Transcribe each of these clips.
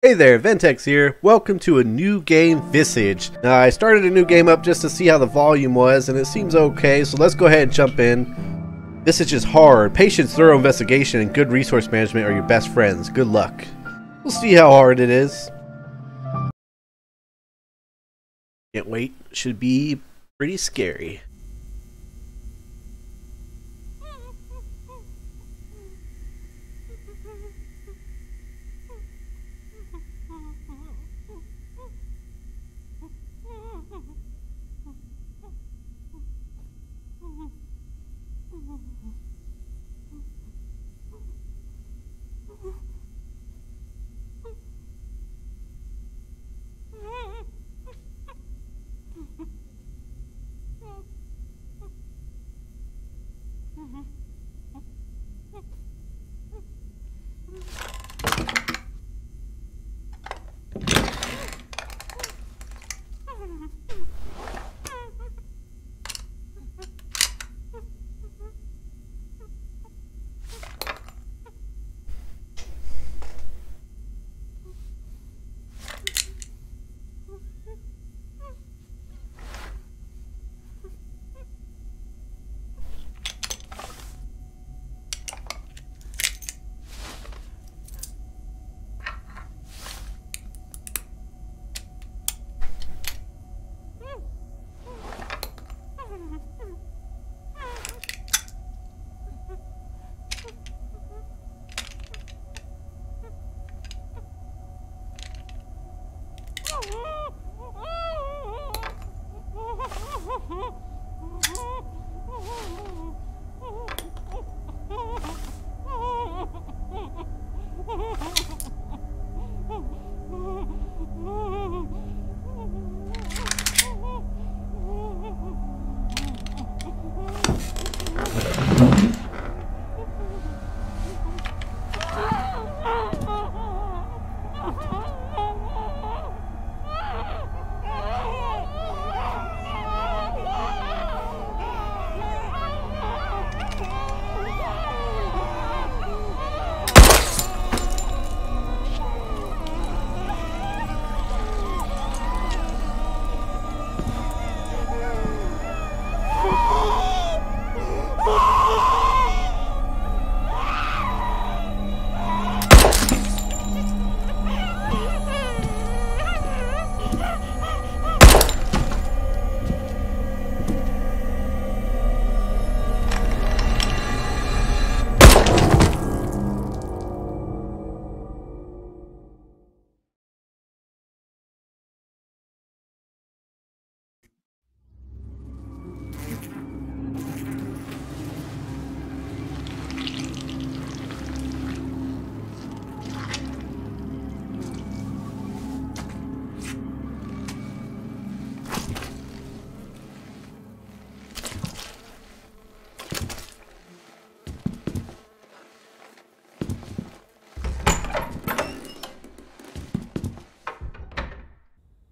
Hey there, Venttex here. Welcome to a new game, Visage. Now, I started a new game up just to see how the volume was, and it seems okay, so let's go ahead and jump in. Visage is hard. Patience, thorough investigation, and good resource management are your best friends. Good luck. We'll see how hard it is. Can't wait. Should be pretty scary.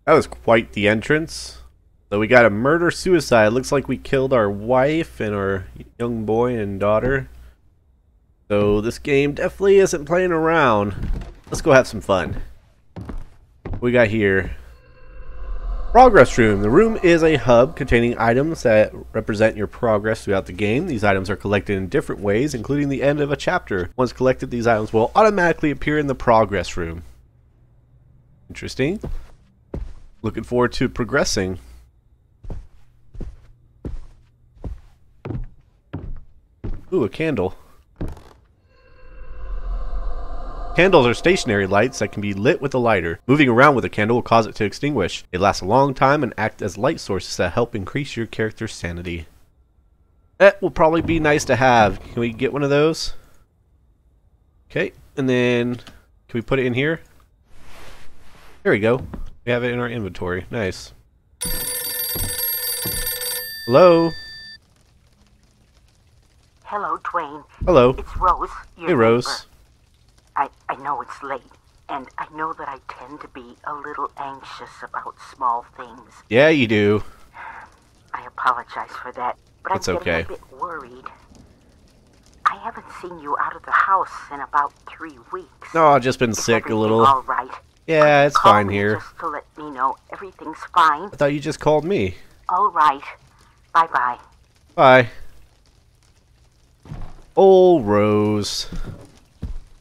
That was quite the entrance. So we got a murder-suicide. Looks like we killed our wife and our young boy and daughter. So this game definitely isn't playing around. Let's go have some fun. We got here. Progress room. The room is a hub containing items that represent your progress throughout the game. These items are collected in different ways, including the end of a chapter. Once collected, these items will automatically appear in the progress room. Interesting. Looking forward to progressing. Ooh, a candle. Candles are stationary lights that can be lit with a lighter. Moving around with a candle will cause it to extinguish. They last a long time and act as light sources that help increase your character's sanity. That will probably be nice to have. Can we get one of those? Okay, and then can we put it in here? There we go. We have it in our inventory. Nice. Hello? Hello, Dwayne. Hello. It's Rose. Hey, Rose. I, I know it's late, and I know that I tend to be a little anxious about small things. Yeah, you do. I apologize for that, but That's I'm getting okay. a bit worried. I haven't seen you out of the house in about three weeks. No, I've just been Is sick a little. All right. Yeah, it's fine here. Just to let me know everything's fine. I thought you just called me. All right. Bye bye. Bye. Old Rose.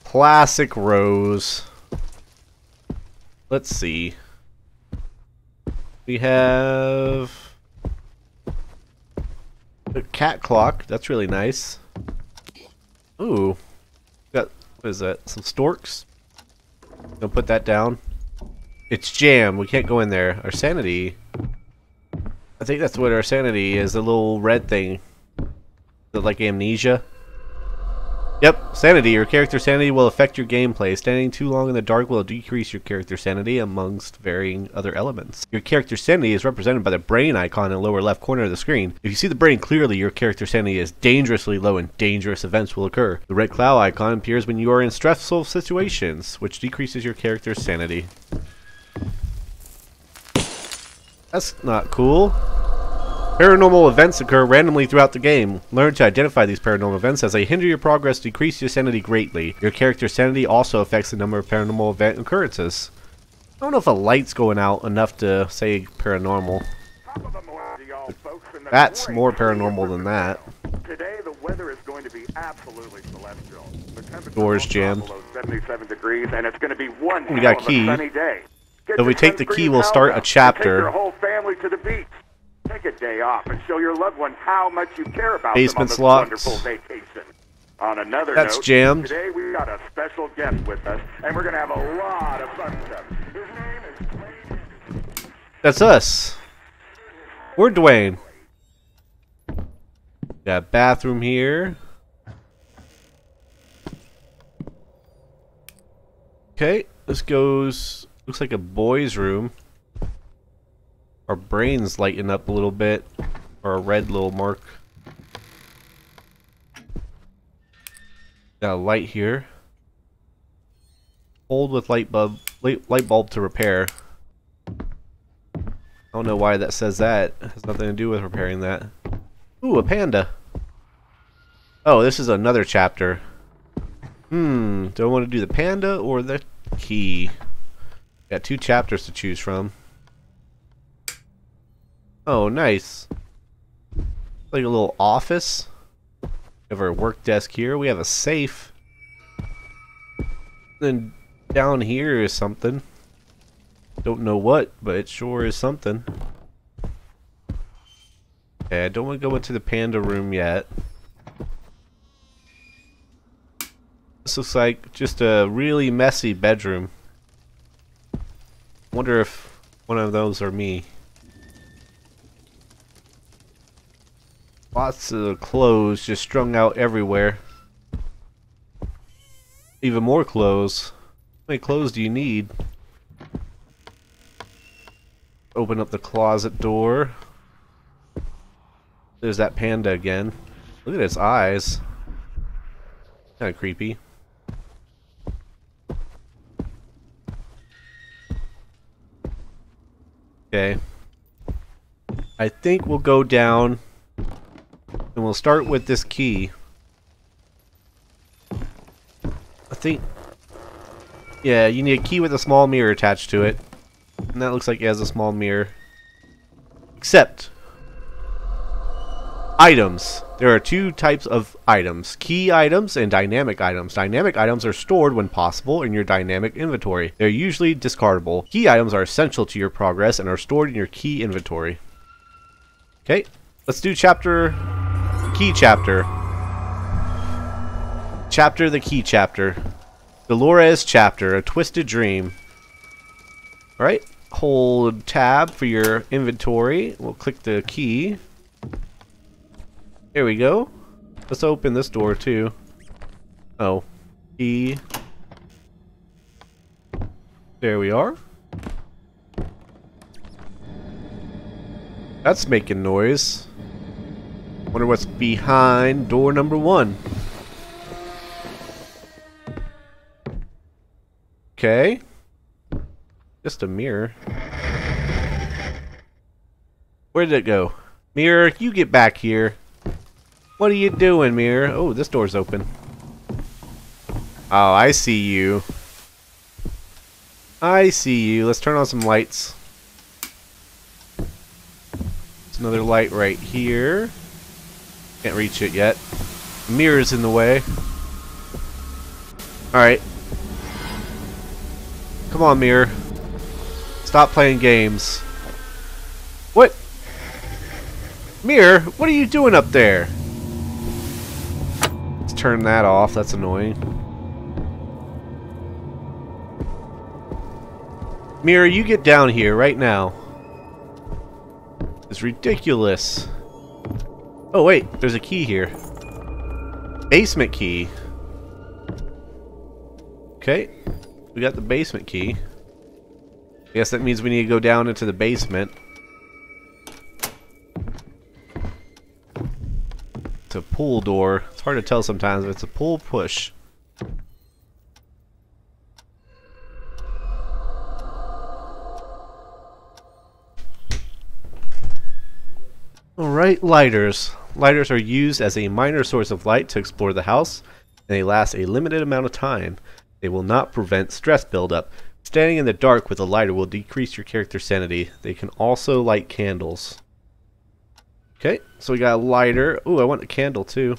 Classic Rose. Let's see. We have a cat clock. That's really nice. Ooh. Got what is that? Some storks? Gonna put that down. It's jam. We can't go in there. Our sanity. I think that's what our sanity is. The little red thing. It like amnesia? Yep, sanity. Your character sanity will affect your gameplay. Standing too long in the dark will decrease your character sanity amongst varying other elements. Your character sanity is represented by the brain icon in the lower left corner of the screen. If you see the brain clearly, your character sanity is dangerously low and dangerous events will occur. The red cloud icon appears when you are in stressful situations, which decreases your character's sanity. That's not cool. Paranormal events occur randomly throughout the game. Learn to identify these paranormal events as they hinder your progress, decrease your sanity greatly. Your character's sanity also affects the number of paranormal event occurrences. I don't know if a light's going out enough to say paranormal. Top of the morning to y'all folks in the That's more paranormal than that. Today the weather is going to be absolutely celestial. The temperature Doors jammed. 77 degrees, and it's going to be one We got key. sunny day. Get if we take the key, we'll start a chapter. Take your whole family to the beach. Take a day off and show your loved ones how much you care about Basement's them on this wonderful vacation. On another That's note, jammed. today we got a special guest with us, and we're going to have a lot of fun stuff. His name is Dwayne That's us. We're Dwayne. Got bathroom here. Okay, this goes. Looks like a boy's room. Our brains lighten up a little bit. Or a red little mark. Got a light here. Hold with light bulb. Light, bulb to repair. I don't know why that says that. It has nothing to do with repairing that. Ooh, a panda. Oh, this is another chapter. Hmm, do I want to do the panda or the key? Got two chapters to choose from. Oh, nice. Like a little office. We have our work desk here. We have a safe. Then down here is something. Don't know what, but it sure is something. Okay, I don't want to go into the panda room yet. This looks like just a really messy bedroom. Wonder if one of those are me. Lots of clothes just strung out everywhere. Even more clothes. How many clothes do you need? Open up the closet door. There's that panda again. Look at its eyes. Kind of creepy. Okay. I think we'll go down and we'll start with this key. I think yeah, you need a key with a small mirror attached to it. And that looks like it has a small mirror. Except items. There are two types of items. Key items and dynamic items. Dynamic items are stored when possible in your dynamic inventory. They're usually discardable. Key items are essential to your progress and are stored in your key inventory. Okay, let's do chapter key chapter. Chapter the key chapter. Dolores chapter, a twisted dream. Alright, hold tab for your inventory. We'll click the key. There we go. Let's open this door too. Oh. Key. There we are. That's making noise. Wonder what's behind door number one. Okay. Just a mirror. Where did it go? Mirror, you get back here. What are you doing, Mirror? Oh, this door's open. Oh, I see you. I see you. Let's turn on some lights. There's another light right here. Can't reach it yet. Mirror's in the way. Alright. Come on, mirror. Stop playing games. What? Mirror, what are you doing up there? Let's turn that off. That's annoying. Mirror, you get down here right now. It's ridiculous. Oh wait, there's a key here. Basement key. Okay, we got the basement key. I guess that means we need to go down into the basement. It's a pull door. It's hard to tell sometimes if it's a pull push. Alright, lighters. Lighters are used as a minor source of light to explore the house, and they last a limited amount of time. They will not prevent stress buildup. Standing in the dark with a lighter will decrease your character's sanity. They can also light candles. Okay, so we got a lighter. Ooh, I want a candle too.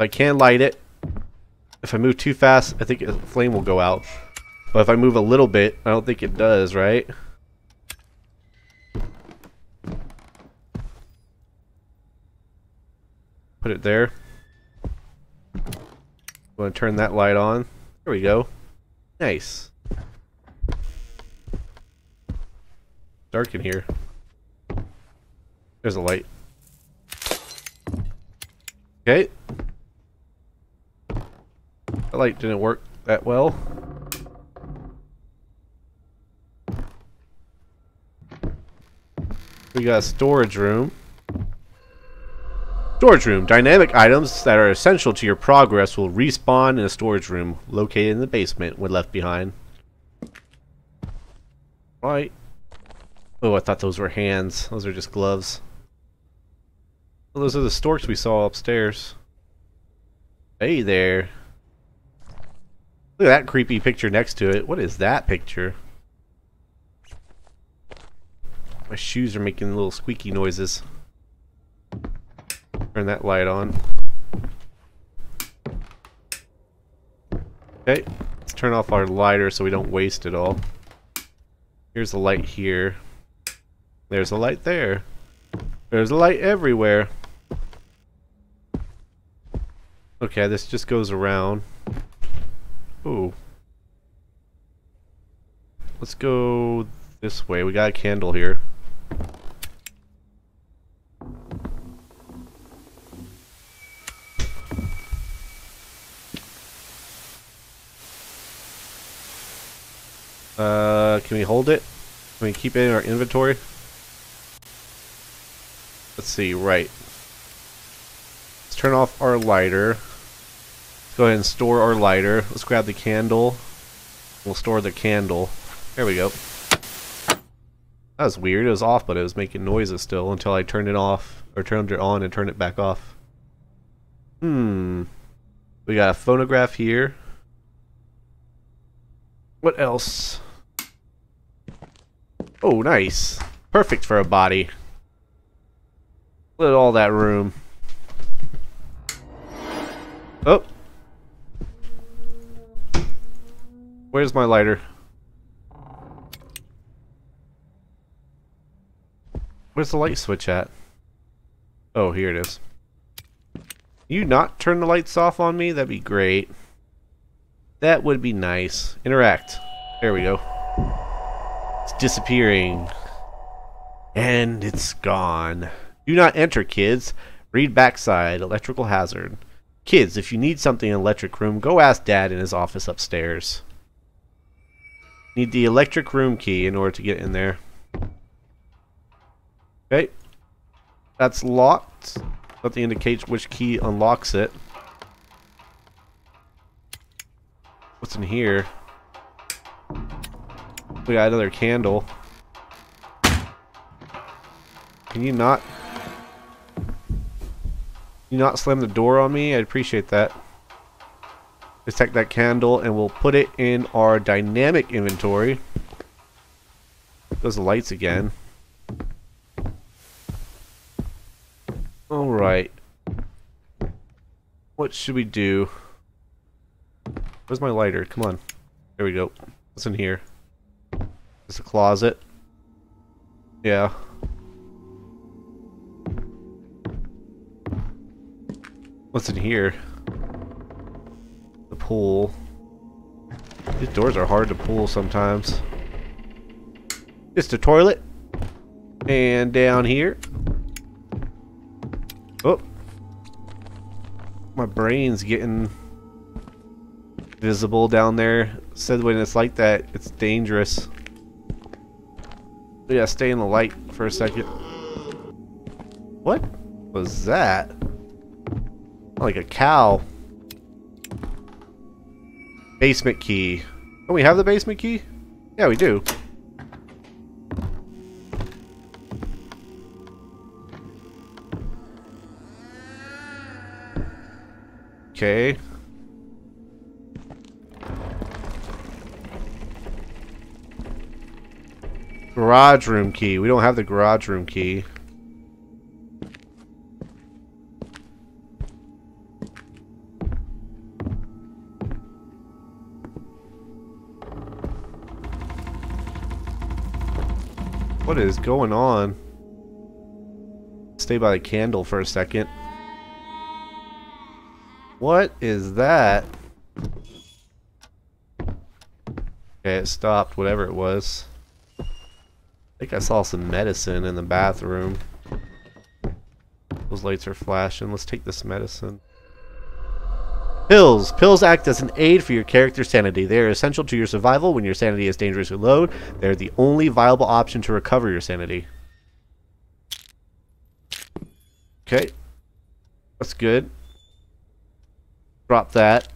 I can light it. If I move too fast, I think a flame will go out. But if I move a little bit, I don't think it does, right? Put it there. I'm going to turn that light on. There we go. Nice. Dark in here. There's a light. Okay. That light didn't work that well. We got a storage room. Storage room. Dynamic items that are essential to your progress will respawn in a storage room located in the basement when left behind. Right. Oh, I thought those were hands. Those are just gloves. Well, those are the storks we saw upstairs. Hey there. Look at that creepy picture next to it. What is that picture? My shoes are making little squeaky noises. Turn that light on. Okay, let's turn off our lighter so we don't waste it all. Here's a light here. There's a light there. There's a light everywhere. Okay, this just goes around. Ooh. Let's go this way. We got a candle here. Uh, can we hold it? Can we keep it in our inventory? Let's see, right. Let's turn off our lighter. Let's go ahead and store our lighter. Let's grab the candle. We'll store the candle. There we go. That was weird. It was off, but it was making noises still until I turned it off, or turned it on and turned it back off. Hmm. We got a phonograph here. What else? Oh, nice. Perfect for a body. Look at all that room. Oh. Where's my lighter? Where's the light switch at? Oh, here it is. You not turn the lights off on me? That'd be great. That would be nice. Interact. There we go. It's disappearing. And it's gone. Do not enter, kids. Read backside. Electrical hazard. Kids, if you need something in electric room, go ask Dad in his office upstairs. Need the electric room key in order to get in there. Okay. That's locked. Nothing indicates which key unlocks it. What's in here? We got another candle. Can you not... You not slam the door on me? I'd appreciate that. Detect that candle and we'll put it in our dynamic inventory. Those lights again. Alright. What should we do? Where's my lighter? Come on. There we go. What's in here? It's a closet. Yeah. What's in here? The pool. These doors are hard to pull sometimes. Just a toilet. And down here. Oh. My brain's getting visible down there. Said when it's like that, it's dangerous. Yeah, stay in the light for a second. What was that? Like a cow. Basement key. Don't we have the basement key? Yeah, we do. Okay. Garage room key. We don't have the garage room key. What is going on? Stay by the candle for a second. What is that? Okay, it stopped, whatever it was. I think I saw some medicine in the bathroom. Those lights are flashing. Let's take this medicine. Pills. Pills act as an aid for your character's sanity. They are essential to your survival when your sanity is dangerously low. They are the only viable option to recover your sanity. Okay. That's good. Drop that.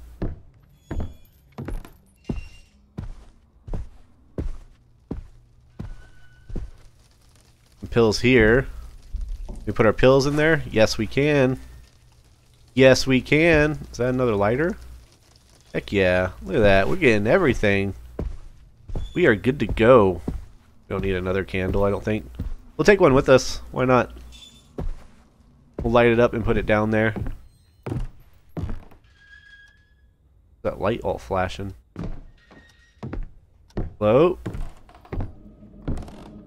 Pills here. We put our pills in there? Yes, we can. Yes, we can. Is that another lighter? Heck yeah. Look at that. We're getting everything. We are good to go. Don't need another candle, I don't think. We'll take one with us. Why not? We'll light it up and put it down there. That light all flashing. Hello?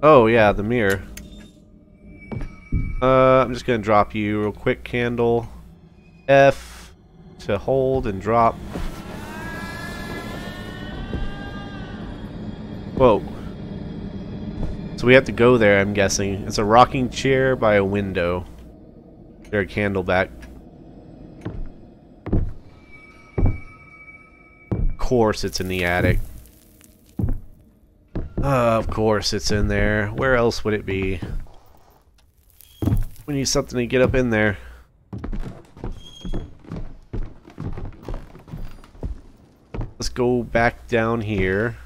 Oh, yeah, the mirror. Uh, I'm just gonna drop you real quick, candle. F to hold and drop. Whoa. So we have to go there, I'm guessing. It's a rocking chair by a window. There a candle back. Of course it's in the attic. Uh, of course it's in there. Where else would it be? We need something to get up in there. Let's go back down here.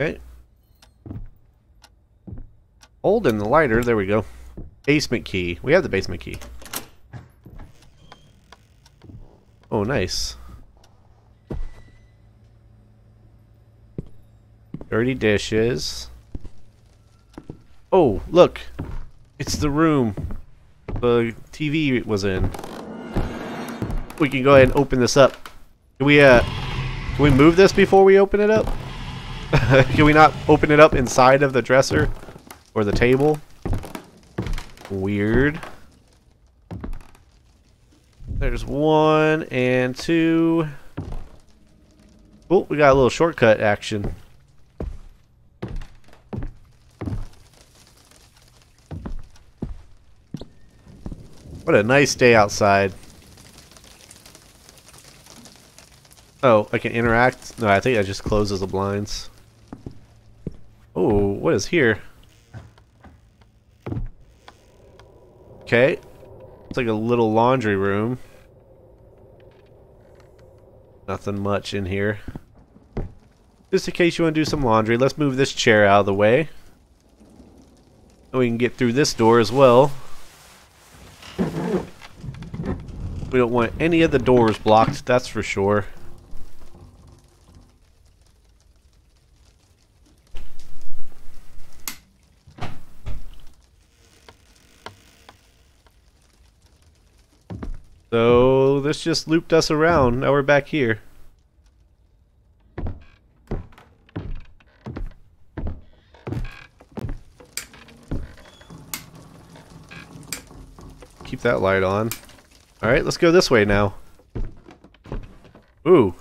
Okay. Holding the lighter, there we go. Basement key. We have the basement key. Oh, nice. Dirty dishes. Oh, look. It's the room the TV was in. We can go ahead and open this up. Can we, uh, can we move this before we open it up? can we not open it up inside of the dresser? Or the table? Weird. There's one and two. Oh, we got a little shortcut action. What a nice day outside. Oh, I can interact? No, I think that just closes the blinds. Oh, what is here? Okay. It's like a little laundry room. Nothing much in here. Just in case you want to do some laundry, let's move this chair out of the way. And we can get through this door as well. We don't want any of the doors blocked, that's for sure. So this just looped us around. Now we're back here. Keep that light on. Alright, let's go this way now. Ooh.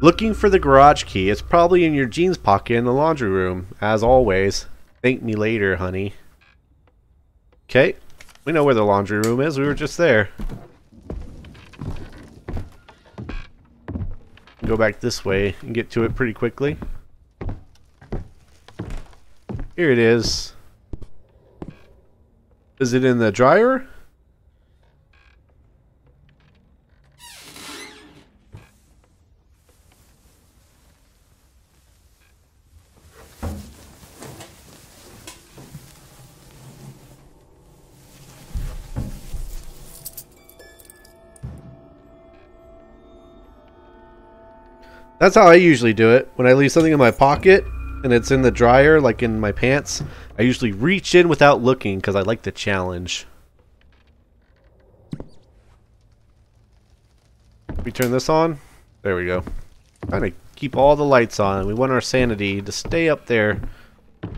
Looking for the garage key. It's probably in your jeans pocket in the laundry room, as always. Thank me later, honey. Okay. We know where the laundry room is. We were just there. Go back this way and get to it pretty quickly. Here it is. Is it in the dryer? That's how I usually do it. When I leave something in my pocket and it's in the dryer, like in my pants, I usually reach in without looking because I like the challenge. We turn this on. There we go. Trying to keep all the lights on. We want our sanity to stay up there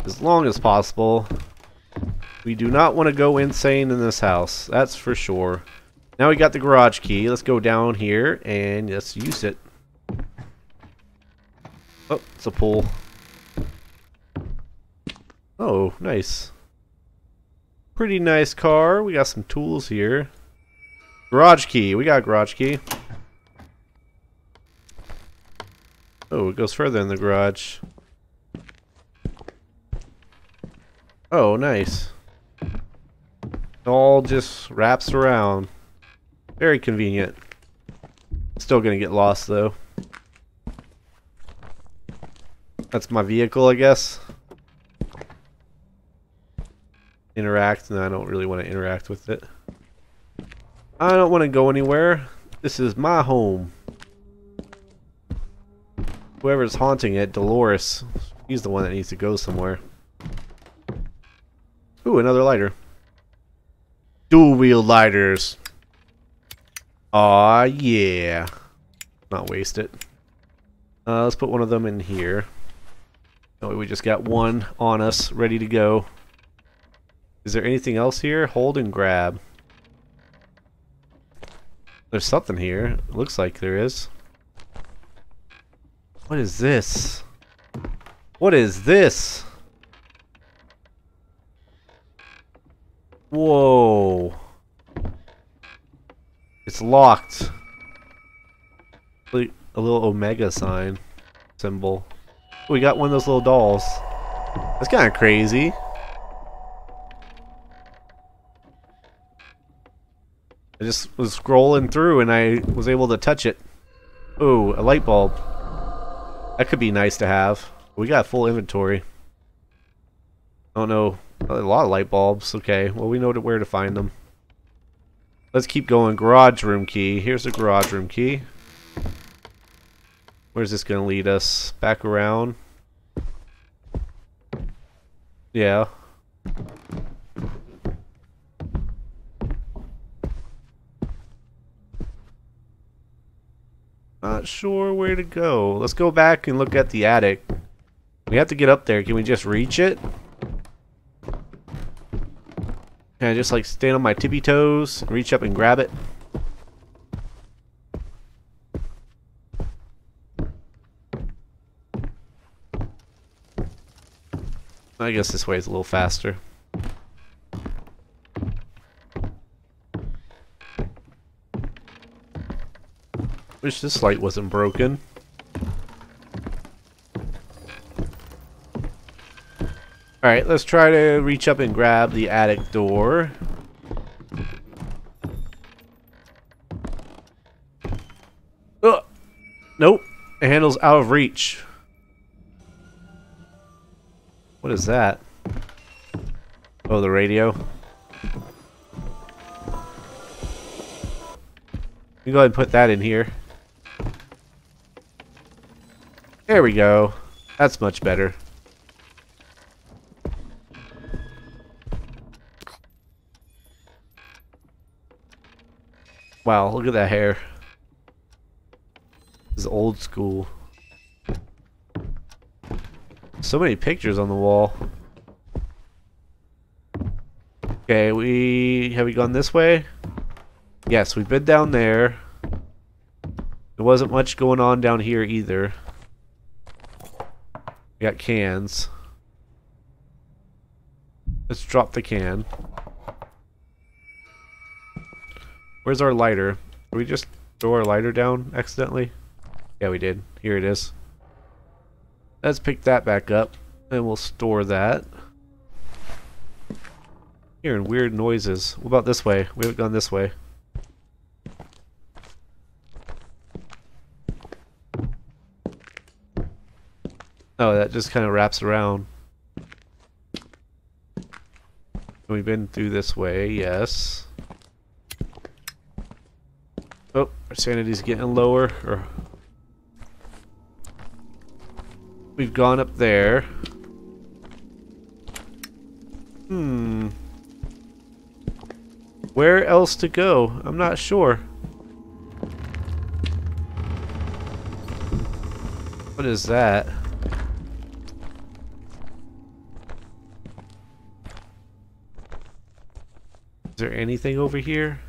as long as possible. We do not want to go insane in this house. That's for sure. Now we got the garage key. Let's go down here and let's use it. Oh, it's a pool. Oh, nice. Pretty nice car. We got some tools here. Garage key. We got garage key. Oh, it goes further in the garage. Oh, nice. It all just wraps around. Very convenient. Still gonna get lost though. That's my vehicle, I guess. Interact. No, I don't really want to interact with it. I don't want to go anywhere. This is my home. Whoever's haunting it, Dolores, he's the one that needs to go somewhere. Ooh, another lighter. Dual wheel lighters. Aw, yeah. Not waste it. Uh, let's put one of them in here. Oh, we just got one on us, ready to go. Is there anything else here? Hold and grab. There's something here. It looks like there is. What is this? What is this? Whoa. It's locked. A little omega sign symbol. We got one of those little dolls. That's kind of crazy. I just was scrolling through and I was able to touch it. Oh, a light bulb. That could be nice to have. We got full inventory. Don't know. A lot of light bulbs. Okay, well we know where to find them. Let's keep going. Garage room key. Here's the garage room key. Where's this to lead us? Back around? Yeah. Not sure where to go. Let's go back and look at the attic. We have to get up there. Can we just reach it? Can I just like stand on my tippy toes, reach up and grab it? I guess this way is a little faster. Wish this light wasn't broken. Alright, let's try to reach up and grab the attic door. Oh, nope. The handle's out of reach. What is that? Oh, the radio. You go ahead and put that in here. There we go. That's much better. Wow, look at that hair. This is old school. So many pictures on the wall. Okay, we have we gone this way? Yes, we've been down there. There wasn't much going on down here either. We got cans. Let's drop the can. Where's our lighter? Did we just throw our lighter down accidentally? Yeah, we did. Here it is. Let's pick that back up, and we'll store that. Hearing weird noises. What about this way? We haven't gone this way. Oh, that just kind of wraps around. We've been through this way, yes. Oh, our sanity's getting lower. Or We've gone up there. Hmm. Where else to go? I'm not sure. What is that? Is there anything over here?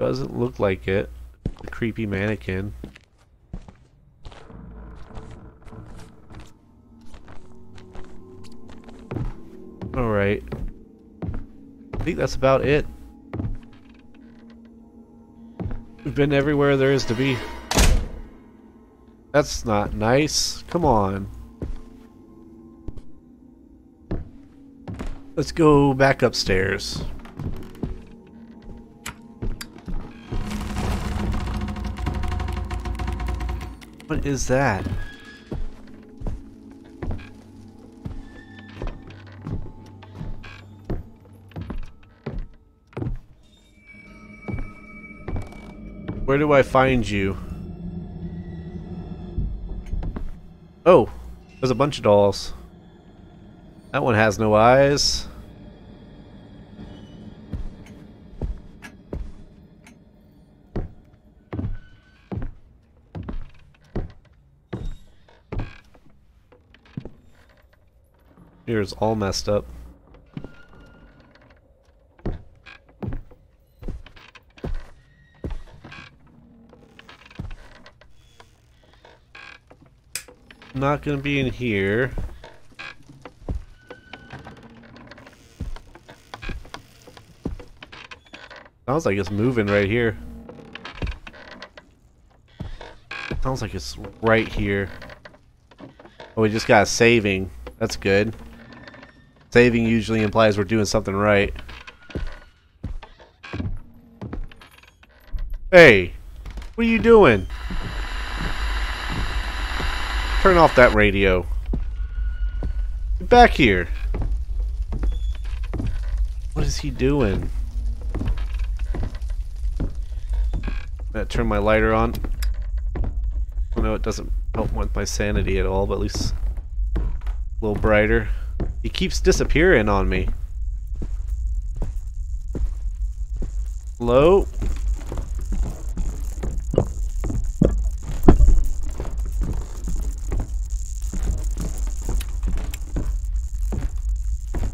Doesn't look like it. A creepy mannequin. That's about it. We've been everywhere there is to be. That's not nice. Come on. Let's go back upstairs. What is that? Where do I find you? Oh, there's a bunch of dolls. That one has no eyes. Here's all messed up. Not gonna be in here. Sounds like it's moving right here. Sounds like it's right here. Oh, we just got saving. That's good. Saving usually implies we're doing something right. Hey! What are you doing? Turn off that radio. Get back here. What is he doing? That turn my lighter on. I know it doesn't help with my sanity at all, but at least a little brighter. He keeps disappearing on me. Hello?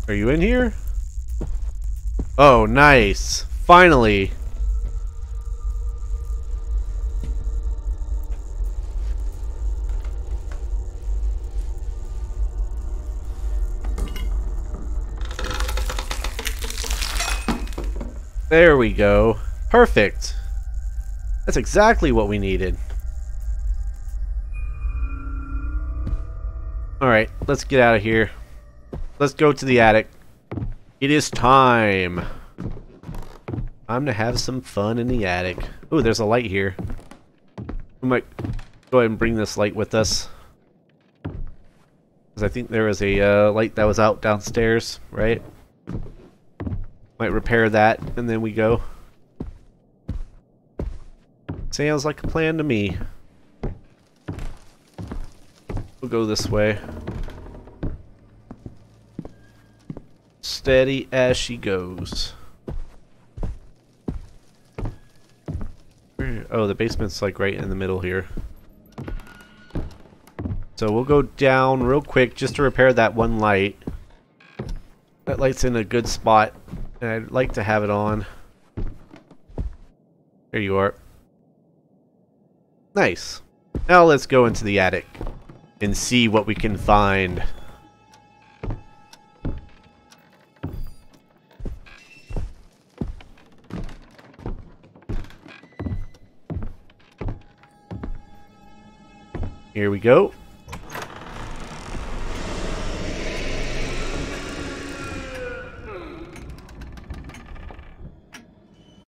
Are you in here? Oh, nice. Finally. There we go. Perfect. That's exactly what we needed. Alright, let's get out of here. Let's go to the attic. It is time. Time to have some fun in the attic. Ooh, there's a light here. We might go ahead and bring this light with us. Because I think there was a uh, light that was out downstairs, right? Might repair that, and then we go. Sounds like a plan to me. We'll go this way. Steady as she goes. Oh, the basement's like right in the middle here. So we'll go down real quick just to repair that one light. That light's in a good spot, and I'd like to have it on. There you are. Nice. Now let's go into the attic and see what we can find. We go.